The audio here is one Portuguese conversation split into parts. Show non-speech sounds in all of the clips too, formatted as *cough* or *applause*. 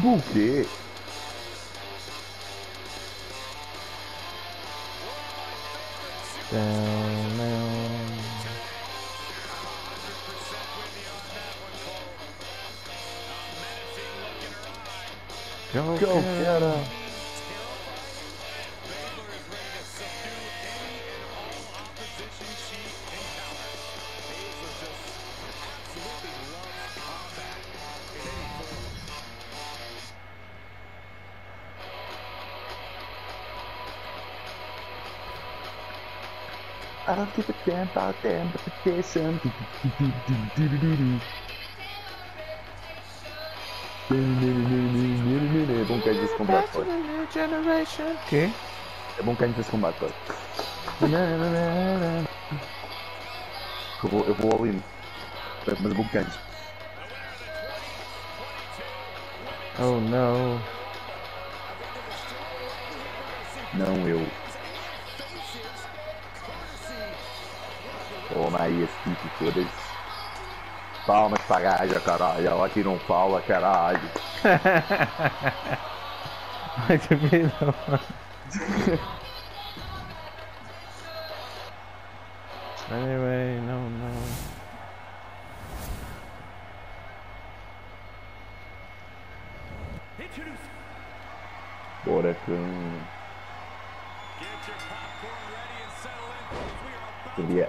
do que É bom que a gente combate agora. Que? É bom que a gente combate. Eu vou, eu vou ali. Mas é bom que a gente. Oh, não. Não, eu. Ô Maria, assim, fique todas. Palmas pra gaja, caralho. Ela que não fala, caralho. Muito bem, não. anyway, não, não. Bora, cão. É Queria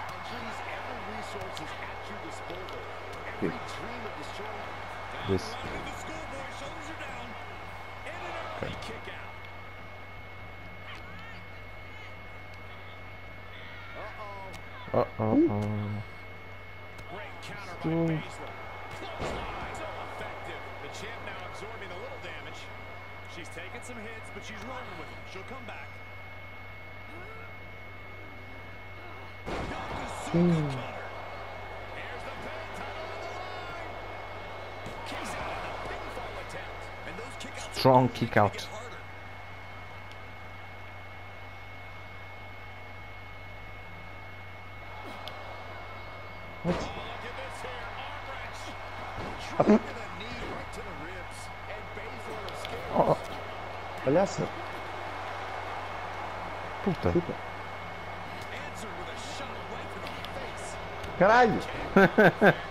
kick out. What? Oh, olha essa. Puta. Puta. Caralho. *laughs*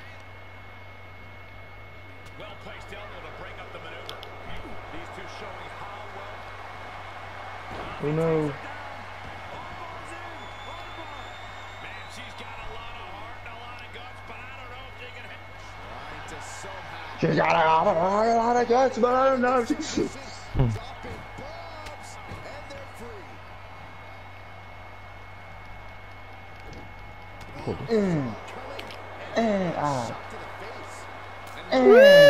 nuts, but I don't know. mm. Mm. Ah. Mm.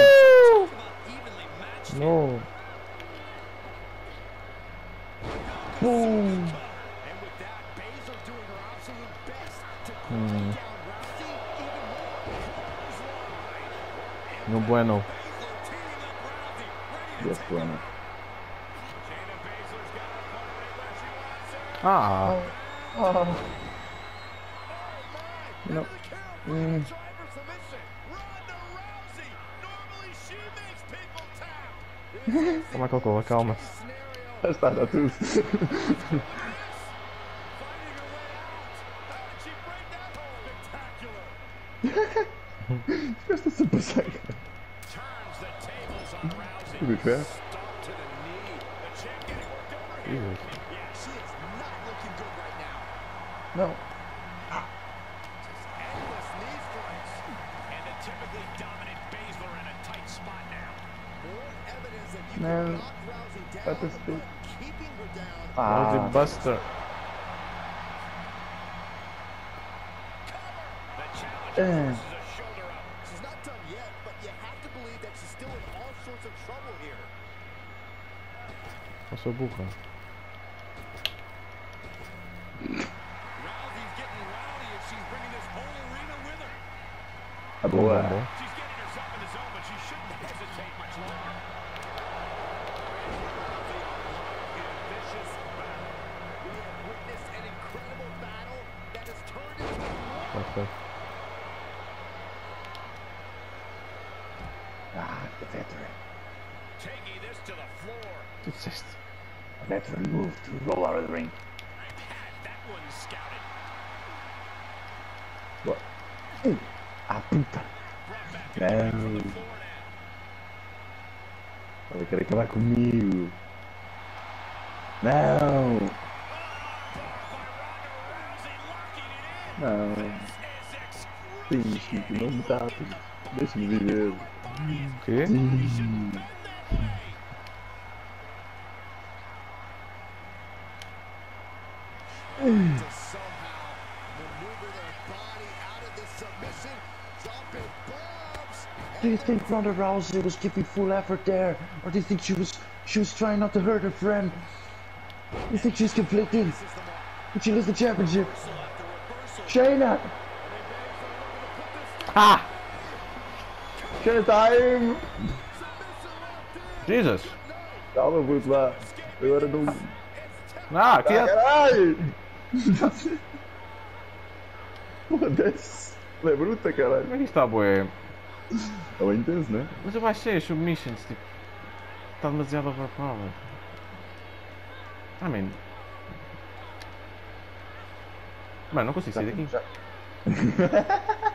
Calma, calma. Está, tudo. *laughs* Ficaste a super saca. To be The Ah, Buster. She's not done yet, but you have to believe that she's still in all sorts of trouble here. Passou burra. Rousey's getting rowdy and she's bringing this whole arena with her. A war. Perfeito. Ah, the veteran. Taking this to the floor. Disseste? A veteran move to roll out of the ring. That one scouted. What? Uh, ah, puta. Não. Ela quer acabar comigo. Não. Chico, não me. Deixa-me viver. O quê? Do you think Ronda Rousey was giving full effort there, or do you think she was she was trying not to hurt her friend? You think she's conflicted? Did she lose the championship? Shayna, Ah! Share time! Jesus! Calma, puto lá. Agora não. Ah, aqui é... caralho! Porra, desce. Ela é bruta, caralho. Como é que está? Ela é intenso, né? Mas eu baixei as submissions, tipo... Está demasiado overpowered. I mean... Mano, não consigo sair daqui. *laughs*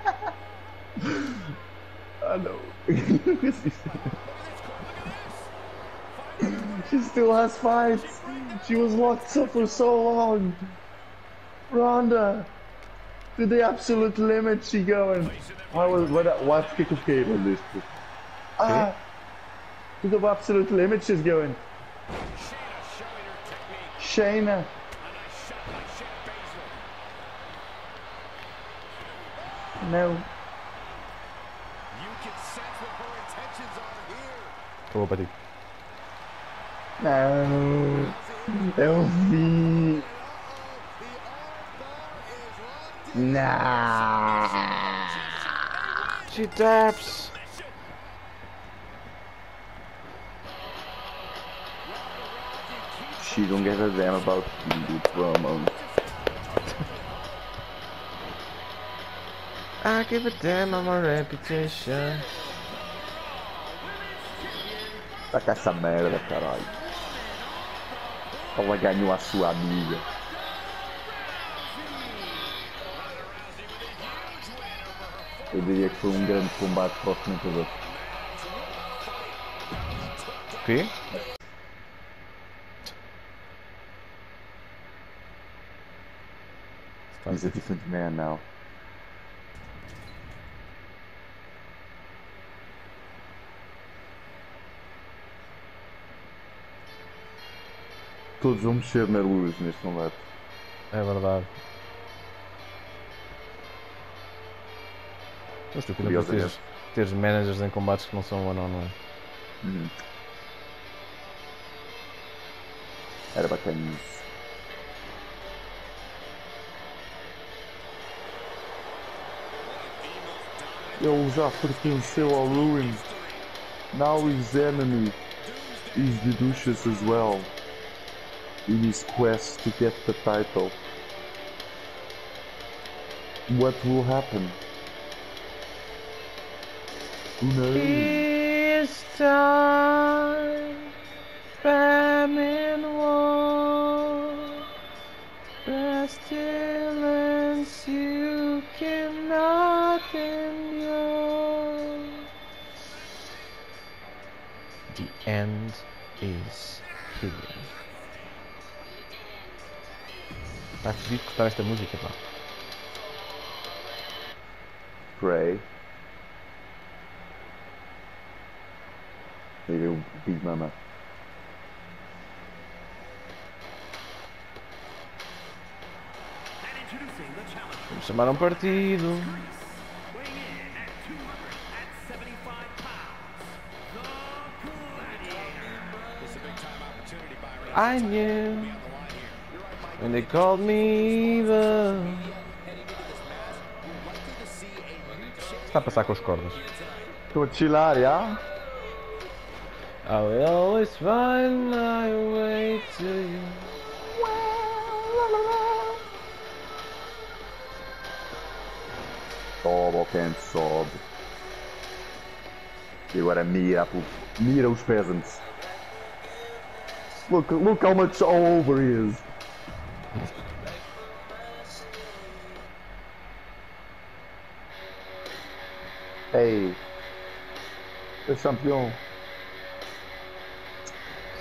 Ah, *laughs* não. she still has fights. She was locked up for so long. Ronda. To the absolute limit she going. Why was what what que eu fiquei com isto? Ah. To the absolute limit she's going. Shayna. A nice shot by Shayna Baszler. No. Acabou uh, para ti. Não. Eu vi. The armbar is locked Nah. She taps! She don't give a damn about the promo. I give a damn on my reputation. Tá com essa merda, caralho. Ela ganhou a sua amiga. Eu diria que foi um grande combate para o comentador. O quê? He's a different man now. Todos vão mexer na luz neste combate. É verdade. Mas tu não precisas teres managers em combates que não são one on one. Uhum. Era bacana. Ele já pertenceu ao Ruin. Now his enemy is the Duchess as well. In his quest to get the title. What will happen? Who knows? It's time, famine war, pestilence you cannot endure. The end is here. Vai fodido cortar esta música, pá. Pray. Little Big Mama. Vamos chamar um partido. I knew when they called me evil. Está a passar com as cordas. Estou a chilar, já? I will always find my way to you. Sobe, canto, sobe. E agora mira, mira os peasants. Look, look how much all over he is. Hey, o campeão.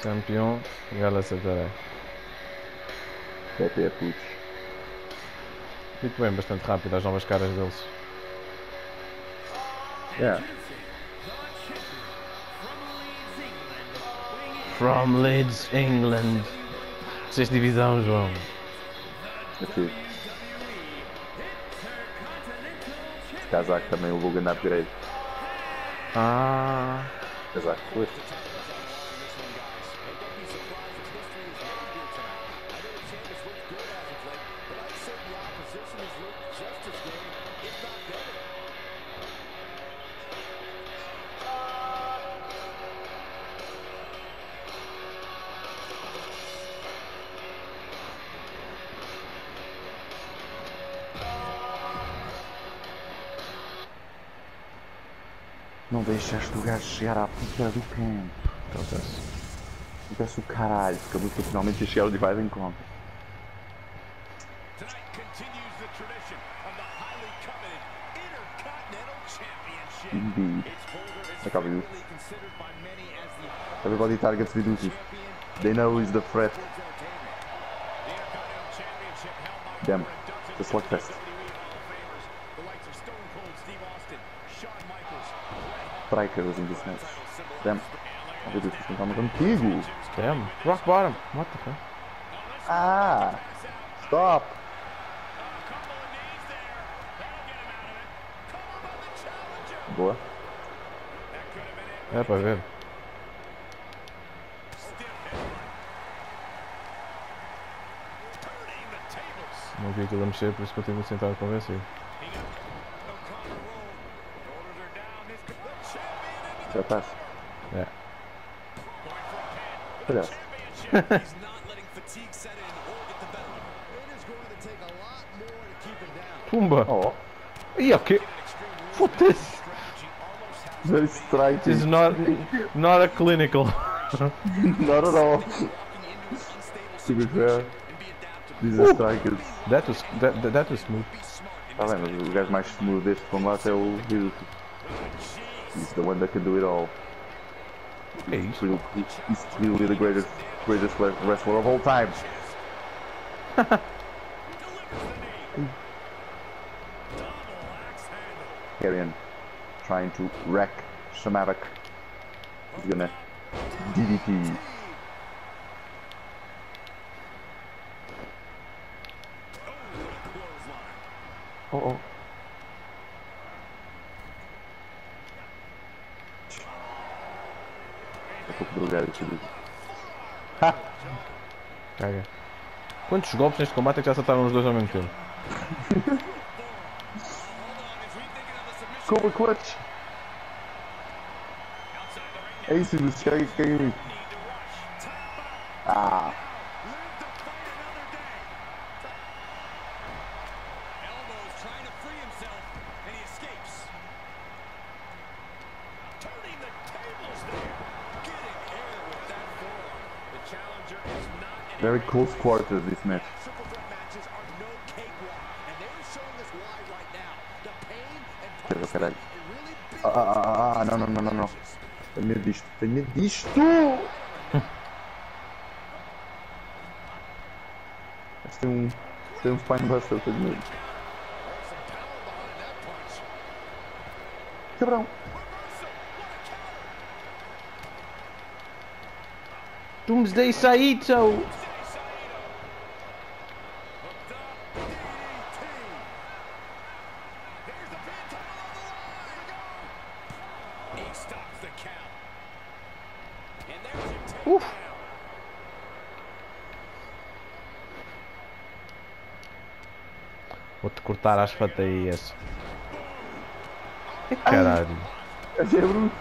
Campeão, Galatasaray. Pepe é putz. Muito bem, bastante rápido as novas caras deles. Yeah. From Leeds, England. Sexta divisão, João. Fixe. Esse casaco também levou grande upgrade. Ah, Casaco chegar à puta do campo. acontece. Acontece o caralho, porque a música finalmente ia chegar onde vai de encontro. Tonight continues the tradition of the highly coveted Intercontinental Championship. Indeed. Acaba the Everybody targets Viduti. They know he's the threat. The Damn. for a Bret Hart, Striker was in this match. Damn. A Viduti está contigo. Damn, rock bottom. What the fuck? Ah! Stop! Boa. É para ver. Não vi aquilo a mexer, por isso continuo sentado convencido. Take a lot more to keep him. Pumba! Oh, E ok. Foda-se! very striking. This is not, not a clinical. *laughs* Not at all. To be fair, these are strikers. That was, that, that, that was smooth. Tá bem, mas o gajo mais smooth deste combate é o Viduti. He's the one that can do it all. Que é isto? He's really the greatest, greatest wrestler of all time. *laughs* Carrion trying to wreck Shamavik. He's gonna DDT. Oh oh. Pouco drogado esse vídeo. Caga. Quantos golpes neste combate é que já saltaram os dois ao mesmo tempo? *laughs* Cobra Clutch. É isso, carrega em mim. Ah. Elbows trying to free himself, and he escapes. Turning the tables there. Getting air with that forearm. The challenger is not an Very close quarters this match. Caralho, caralho. Ah, ah, ah, ah, não, não, não, não, não. Tenho medo disto. Tenho medo disto. Mas *laughs* tem um. Tem um Spinebuster, tenho medo. Cabrão. Doomsday Saito! He stops the count. And there's your Oof. takedown. Vou-te cortar as fataias. Que caralho. Esse é bruto.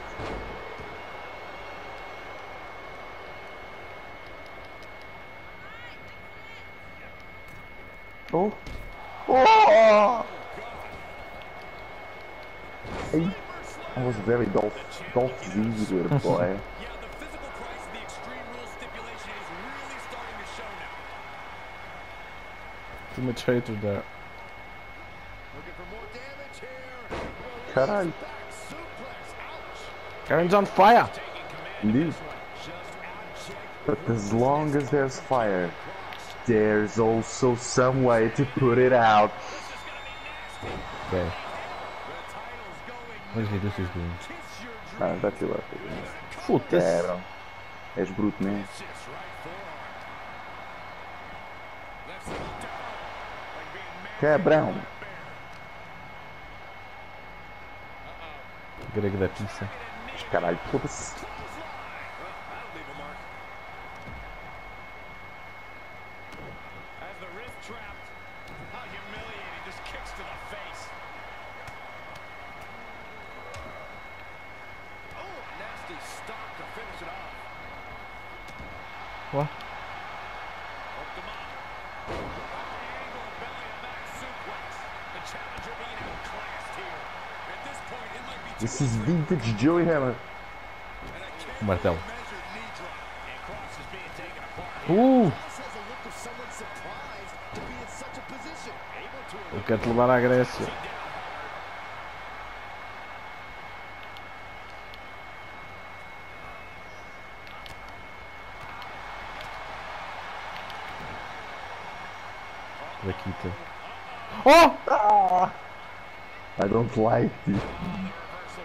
Oh. Oh! Hey. That was very Dolph, Dolph Ziggler, boy. *laughs* Yeah, the physical price of the Extreme Rules stipulation is really starting to show now. Too much hatred there. Caralho. Karen's on fire! Indeed. But as long as there's fire, there's also some way to put it out. Ok. The title's going Vamos ver o que vocês doing. your. Ah, dá-te lá. Foda-se. Cabrão. És bruto mesmo. Just right forearm. Left foot down. Like being married Cabrão. to a bear. Grego da pizza. Caralho, foda-se. Well, that'll leave a mark. As the wrist trapped. How humiliating. Just kicks to the face. Oh, a nasty stop to finish it off. What? Hooked him up. Triangle belly to back suplex. The challenger being outclassed here. At this point, it might be too This is vintage Joey Hammer. And a carefully Martelo. measured knee drop. And Cross is being taken apart. Uh! Cross has a look of someone surprised to be in such a position. Able to Eu quero te levar à Grécia. Vaquita. Oh! I don't like this.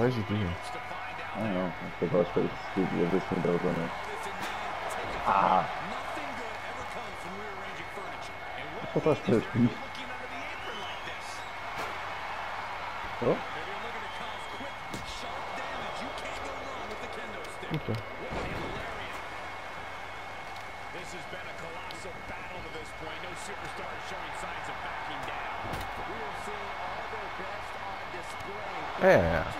Where's the doing? here? I don't know. The boss plays stupid if this thing goes on it. Ah. What the Oh? Okay. This has been a colossal battle to this point. No superstar showing signs of backing down. We are seeing all their best on display. Yeah.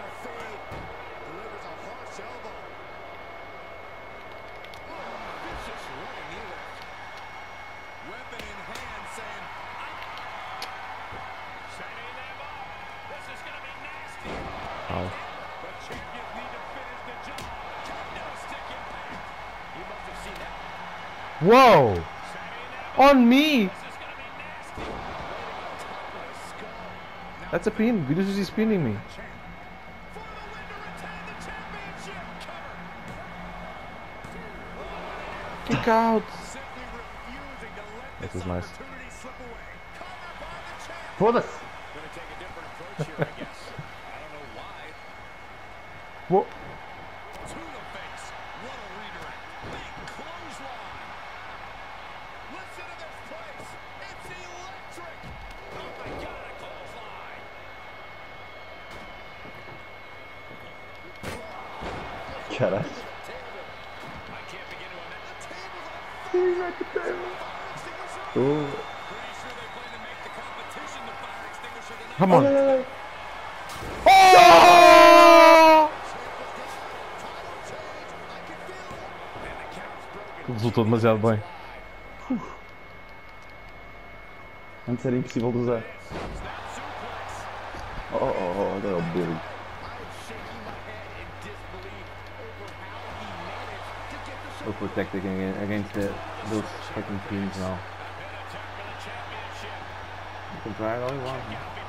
Whoa! On me! That's a pin. Vinicius is pinning me. Kick out! This is nice. Foda-se! Gonna take Come on! Ai. Resultou demasiado bem. Antes era impossível de usar. Oh, oh, oh, olha o Billy. Protected against, the, those fucking teams now. You can try all you want.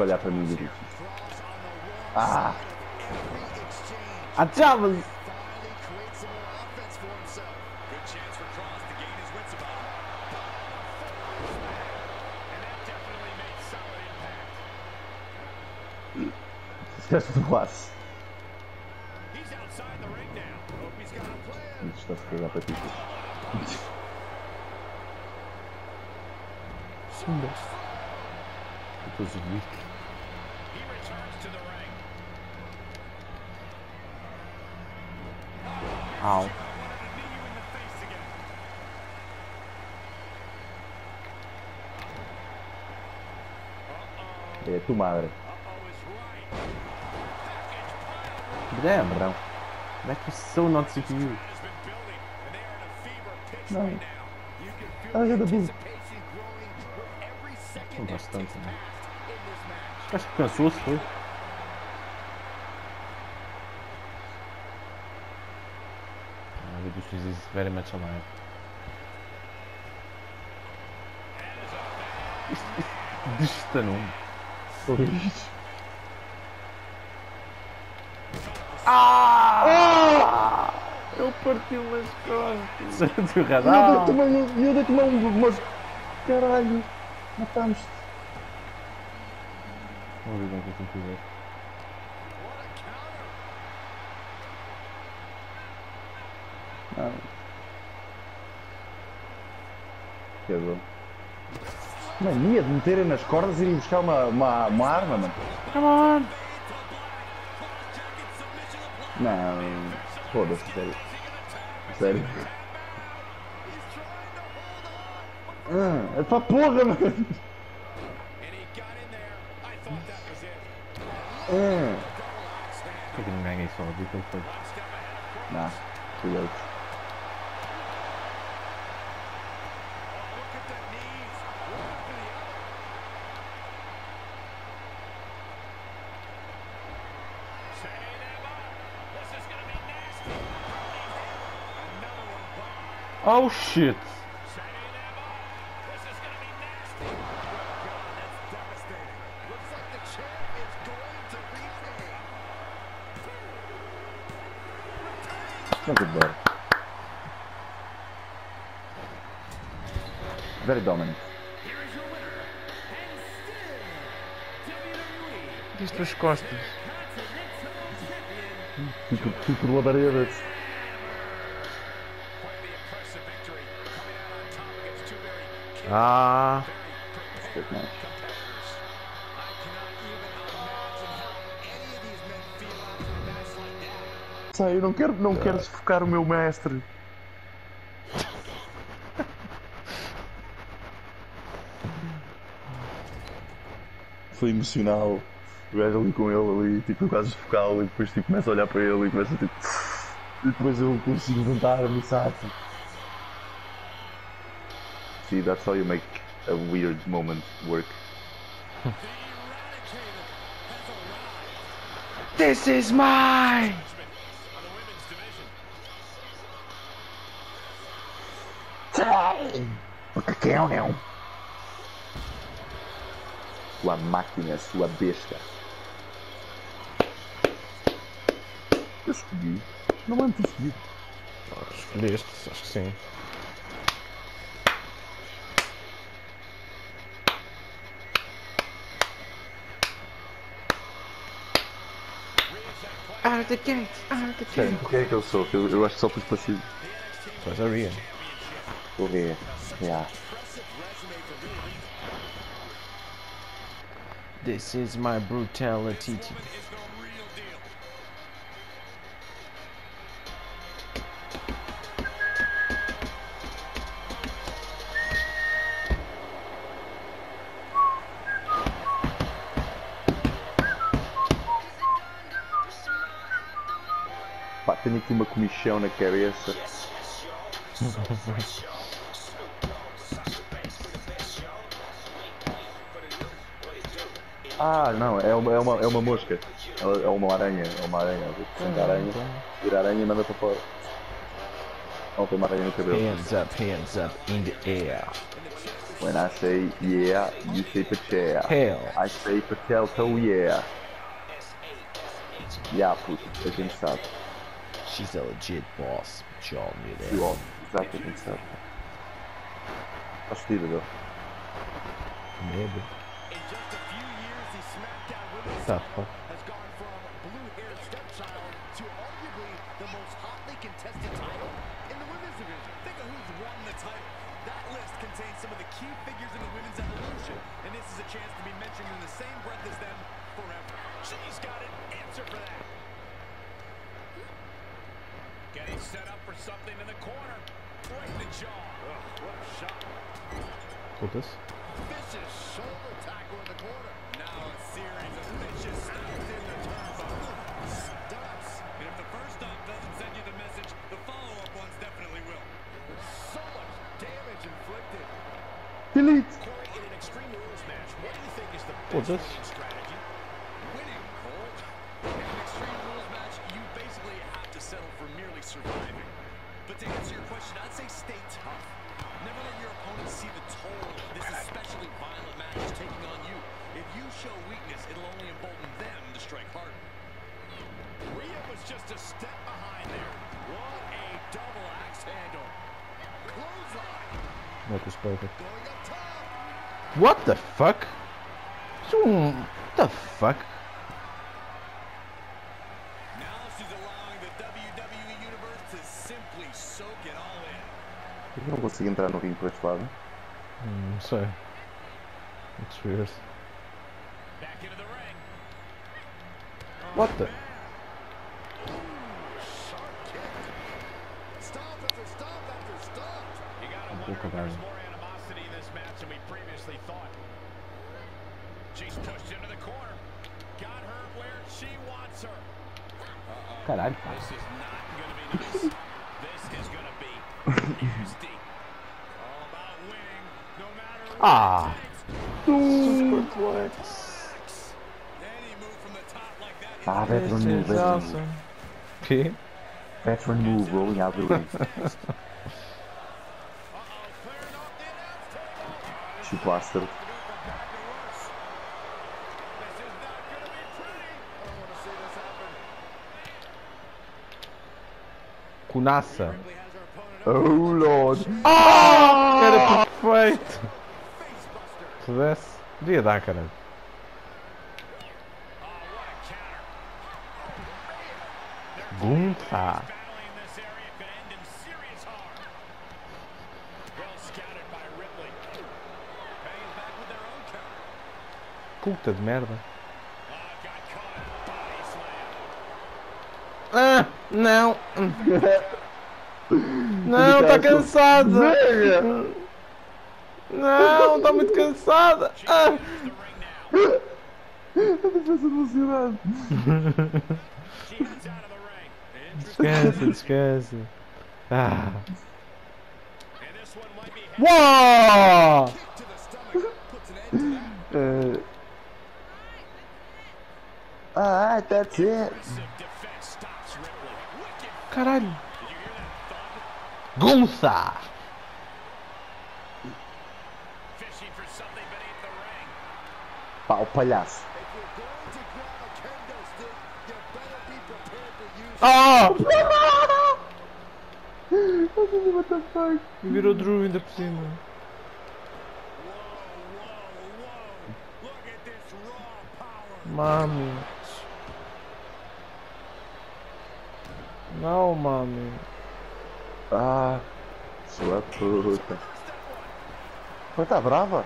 A olhar para mim, Vinicius. Ah! A Chavez! Finally creates some more offense for himself. Good chance for Can feel Ai, the cada vez. anticipation growing with every second Não that bastante, takes né? passed in this match. Acho que cansou-se, foi. Vinicius is very much alive. Destanou-me. Ah! Eu parti umas costas. *laughs* Do E eu radar. e eu dei-te uma, mas... Caralho. Matámos-te. Vamos ver bem o que eu tenho que ver. Ah. Que bom. Mania de meterem nas cordas e irem buscar uma, uma, uma arma, mano. Come on! Não. Foda-se, sério. Sério. Ah, é para porra, mano. Ah. Por que eu não ganhei só? Vi que ele foi. Não, fui eu. Look at the knees. One after the other. Setting them up. This is going to be nasty. Another one blocked. Oh shit! Setting them up. This is going to be nasty. Oh, God, that's devastating. Looks like the champ is going to repay. Não good bad. Very dominant. Here is your winner, and still WWE Diz as costas. Continental Champion, Fico, Ah. Sai, eu não quero, não quero sufocar o meu mestre. Foi emocional. O gajo ali com ele ali, tipo, quase sufocá-lo e depois tipo, começa a olhar para ele e começa a tipo. E depois eu consigo levantar a missagem. See, that's how you make a weird moment work. *laughs* this is mine. Macacão não. Sua máquina, sua besta. Eu escolhi. Não vamos um ter escolhido. Escolheste, acho que sim. Arctic Cara, por que é que eu sou? Eu, eu acho que só pus passivo. Só sabia. Corria. Yeah. This is my brutality. Uma comichão na cabeça. *laughs* Ah, não, é uma, é uma, é uma mosca. É uma aranha, é uma aranha. Sente a aranha, vira a aranha e manda para fora. Não, tem uma aranha no cabelo. Hands up, hands up in the air. When I say yeah, you say patel. Hell. I say patel, so yeah. Yeah, puto, a gente sabe. She's a legit boss. Job me E there. ó, exato, a gente sabe. Faz sentido, não? Maybe. In just a few years, the SmackDown Women's Tá, title has gone from blue-haired stepchild to arguably the most hotly contested title in the women's division. Think of who's won the title. That list contains some of the key figures in the women's evolution, and this is a chance to be mentioned in the same breath as them forever. She's got an answer for that. Getting set up for something in the corner. Right the jaw. Ugh, what a shot. Foda-se. Vicious shoulder tackle in the corner. Now a series of vicious stomps in the turnbuckle. Stunts. And if the first stomp doesn't send you the message, the follow-up ones definitely will. So much damage inflicted. Delete! Corey, in an Extreme Rules match, what do you think is the Well, best this- there's d'água. more animosity in this match than we previously thought. She's pushed into the corner. Got her where she wants her. Caralho. This is not gonna be *laughs* nice. this is gonna be *laughs* nasty. Ah, veteran This move, is veteran move. awesome. Que? Veteran move, rolling out the ring. *laughs* She plastered. To go from bad to worse. This is not gonna be pretty. I don't wanna see this happen. Kunasa. Her opponent up. Oh lord! Era perfeito. Se desse, devia dar, caralho. Gunfa. Puta de merda. Ah, não. *laughs* Não, tá cansado. Não não, tá muito cansada. Ah. A defesa do Descansa, descansa. Ah. Uou! uh. Alright, that's it. Caralho. Gunsa! Pau palhaço. Oh! What the fuck? Virou Drew ainda por cima. Mami. Não, mami. Ah, sua puta. Foi tá brava?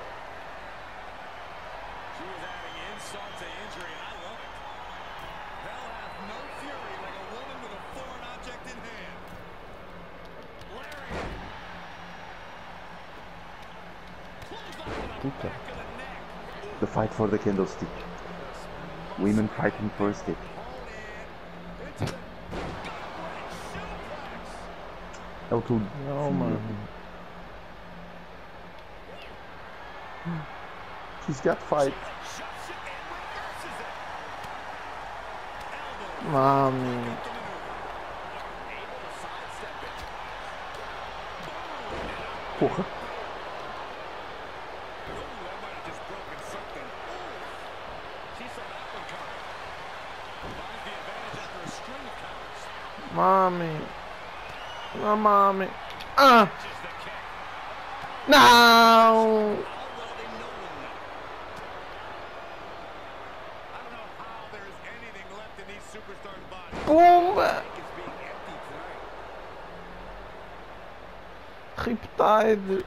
The fight for the candlestick. Women fighting for a stick. É o tudo. Não, mano. She's got fight. Um, Mom. Porra. Mami. Não, mami. Ah! Não! Pumba! Riptide!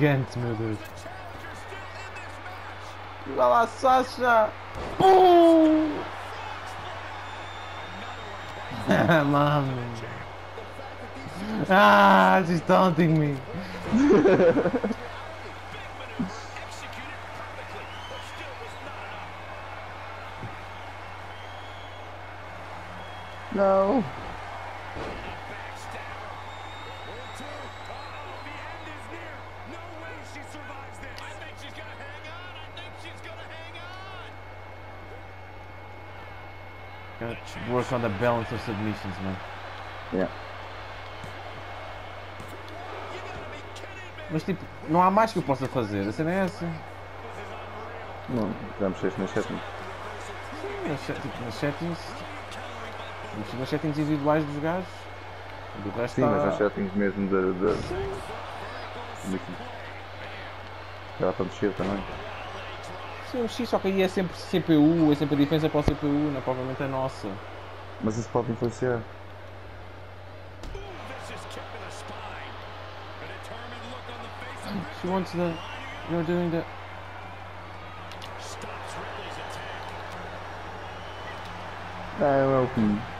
Jen Smithers. You got Sasha. Boom! *laughs* Mom. Ah, she's taunting me. *laughs* balance of submissions, man. É? Yeah. Mas tipo, não há mais que eu possa fazer, a cena é essa. Não, já mexeste nas settings. Sim, nas, tipo, nas settings. Mexi nas settings individuais dos gajos. Do resto Sim, há... mas nas settings mesmo da. da... Ela está mexer também. Sim, eu mexi, só que aí é sempre CPU, é sempre a diferença para o CPU, não é provavelmente a nossa. Mas isso pode influenciar. She wants that. You're doing that. Stops Ridley's attack. Ah, welcome.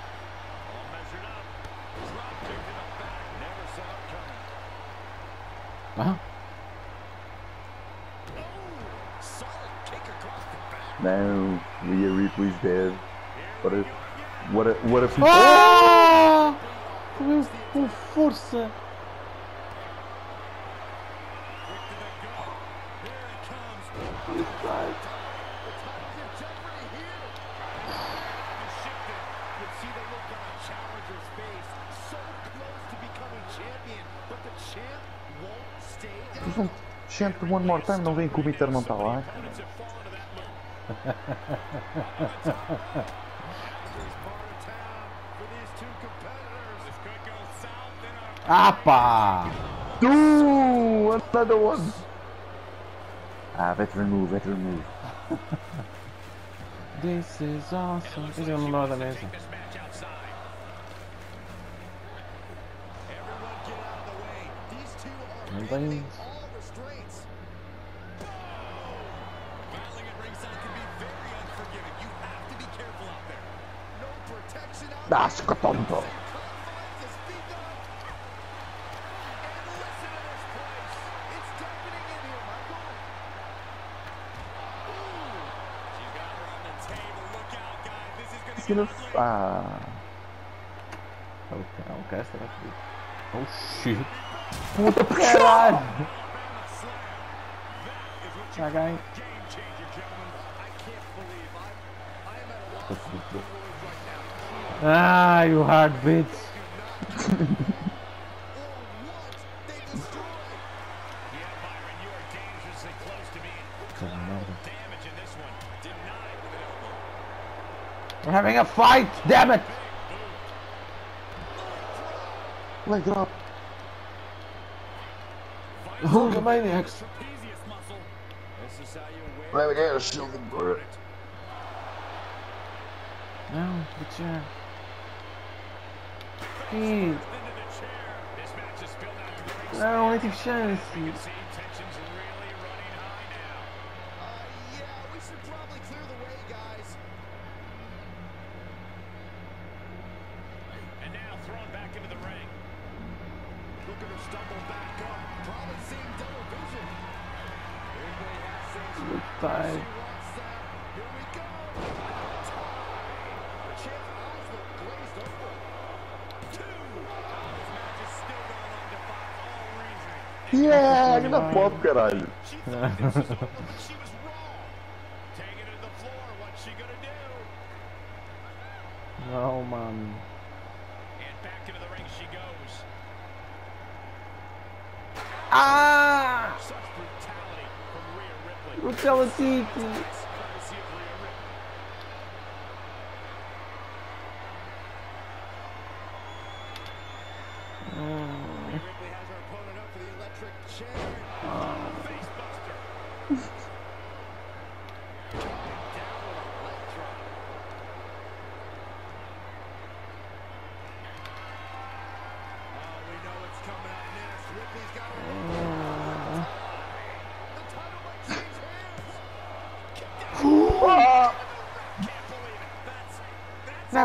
Wow. No, Rhea Ripley's dead. What if, what if, what if? He... Ah! Força! gente, one more time, não vem que o Mitter não está lá. Apa! Two! Another one! Ah, veteran move, veteran move. *laughs* This is awesome. This is another amazing. Everyone get Não tem the fantástico, tonto. Esquina. É ah. É o cara é o que. Oh shit. Puta caralho! Cagai. Tá tudo bem. Ah, you hard bitch. We're having a fight, damn it! Leg drop. Who's the maniacs? Let me get a shield shielding bird. No, the chair. aqui. Não, não tem chance. E é Pop, caralho. Não, mano. Ah! Brutality!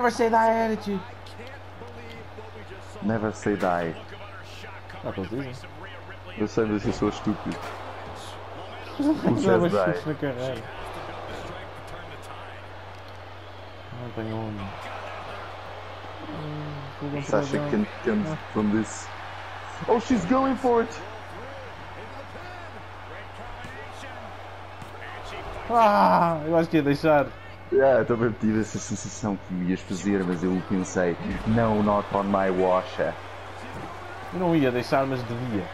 Never say die attitude. Never say die. That was easy. This time this is so stupid. *laughs* Who says die? don't um. Sasha can come yeah. from this. Oh, she's going for it! Ah, eu acho que ia deixar. Ah, então também tive essa sensação que me ias fazer, mas eu pensei, não, not on my washer. Não ia deixar, mas devia.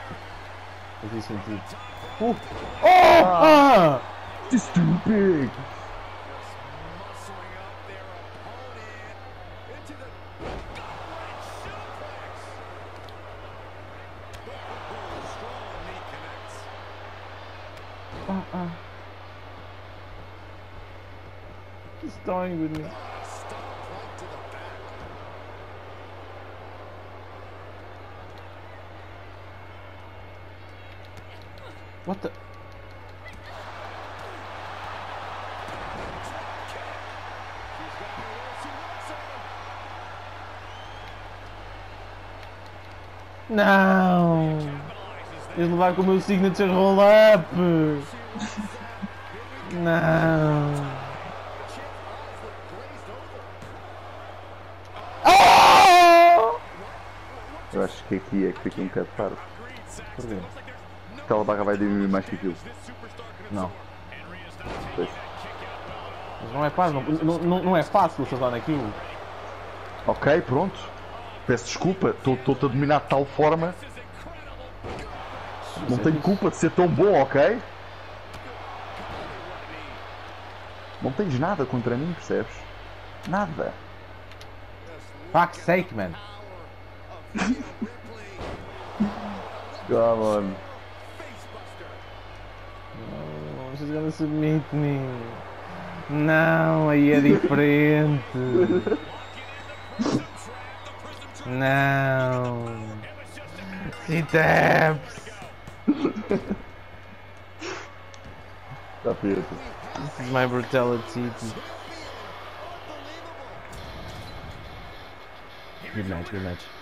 Fazia sentido. Uh! Oh! Ah! ah! Stupid! The back. What the? Não! Eles levar com o meu signature roll-up! Não! Oh! Eu acho que aqui é que fica um bocado parvo. Porquê? Aquela barra vai diminuir mais que aquilo. Não. Pois. Mas não é fácil, não, não, não é fácil salvar naquilo. Ok, pronto. Peço desculpa, estou-te a dominar de tal forma. Não tenho culpa de ser tão bom, ok? Não tens nada contra mim, percebes? Nada. Fuck's sake, man. *laughs* Come on. Oh, she's gonna submit me. Não, aí é diferente. Não. Sit-ups. Está preto. This is my brutality. Good match, good match.